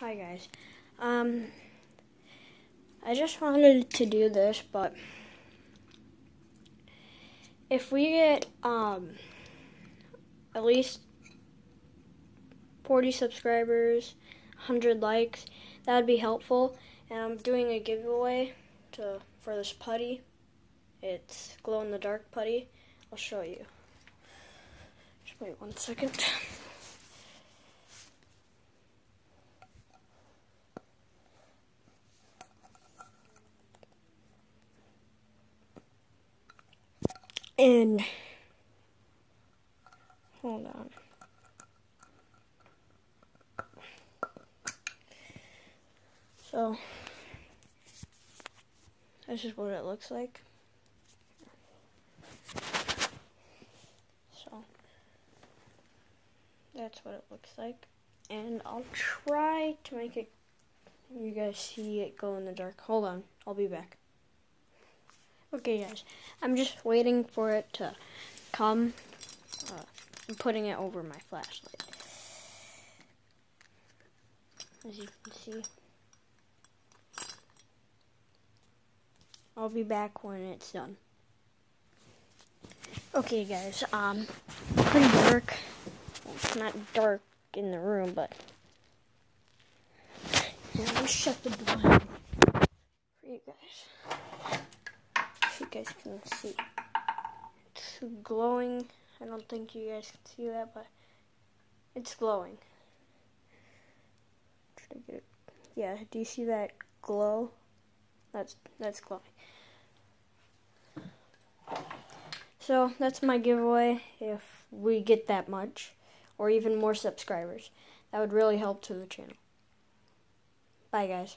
hi guys. Um, I just wanted to do this, but if we get um at least 40 subscribers, 100 likes, that would be helpful. And I'm doing a giveaway to for this putty. It's glow in the dark putty. I'll show you. Just wait one second. And hold on. So this is what it looks like. So that's what it looks like. And I'll try to make it you guys see it go in the dark. Hold on, I'll be back. Okay, guys, I'm just waiting for it to come. Uh, I'm putting it over my flashlight. As you can see. I'll be back when it's done. Okay, guys, um, pretty dark. Well, it's not dark in the room, but. Let me shut the blind for you guys you guys can see. It's glowing. I don't think you guys can see that, but it's glowing. Yeah, do you see that glow? That's that's glowing. So that's my giveaway. If we get that much, or even more subscribers, that would really help to the channel. Bye, guys.